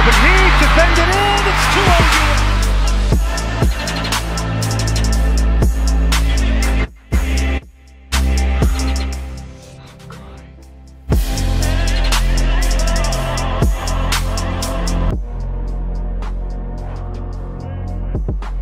Robin he defended it. It's 2 0. you